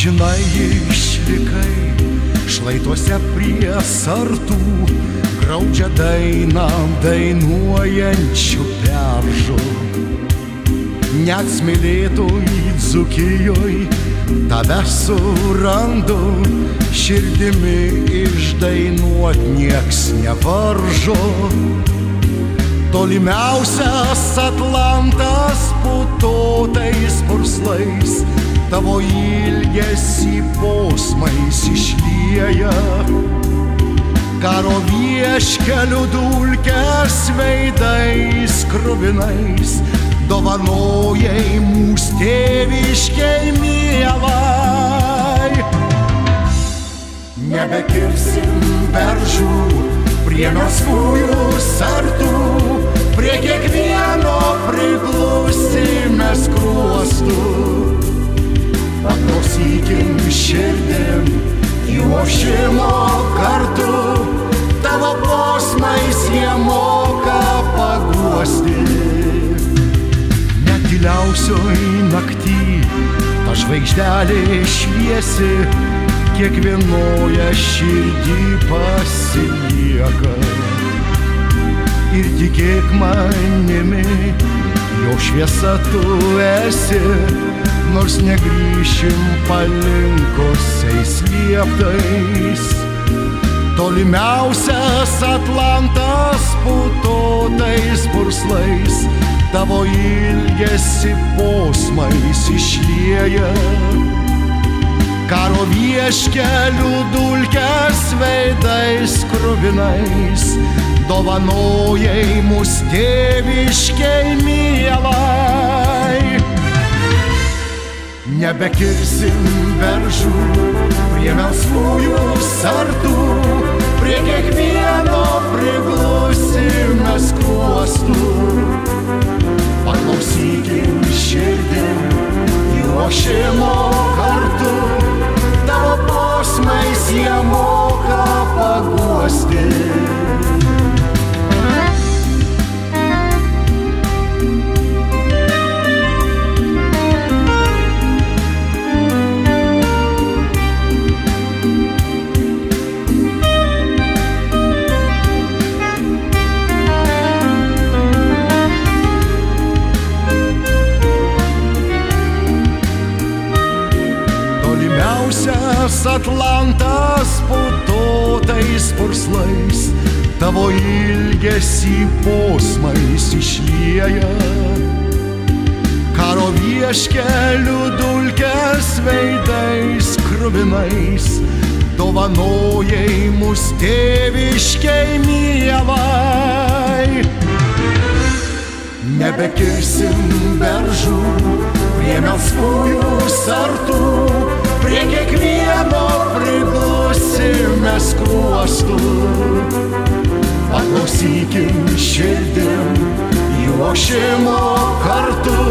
amžinai išlikai, šlaituose prie sartų, graudžia dainą dainuojančių peržų. Net smilėtų į dzukijoj, tave surandu, širdimi išdainuot nieks nevaržo. Tolimiausias Atlantas putotais purslais, tavo ilgesį posmais išlieja. Karo vieškelių dulkės veidais krūvinais, dovanojai mūsų tėviškiai mielai. Nebekirsim beržų prie melsvųjų sartų, prie kiekvieno priglusime ošimo kartu, tavo posmais jie moka paguosti. Netiliausioj naktį ta žvaigždelė šviesi, kiekvienoje širdį pasilieka. Ir tikėk manimi, jo šviesa tu esi, nors negryšim palinkusiais lieptais. Tolimiausias Atlantas putotais purslais, tavo ilgesi posmais išlieja. Karo vieškelių dulkės veidais krūvinais, dovanojai mus tėviškiai mielai. Nebekirsim beržų prie melsvųjų sartų, prie kiekvieno priglusime Tolimiausias Atlantas putotais purslais, tavo ilgesį posmais išlieja. Karo vieškelių dulkės veidais krūvinais, dovanojai mus tėviškiai mielai. Nebekirsim beržų prie melsvųjų sartų, prie kiekvieno priglusime skruostų. Paklausykim širdim, juošimo kartu,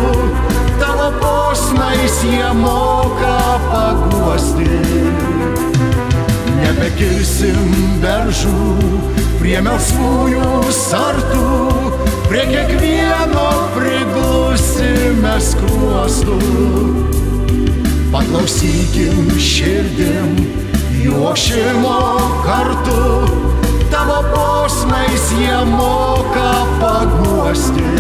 tavo posmais jie moka paguosti. Nebekirsim beržų prie melsvųjų sartų, prie kiekvieno priglusime skruostų. Paklausykim širdim, juošimo kartu, tavo posmais jie moka paguosti.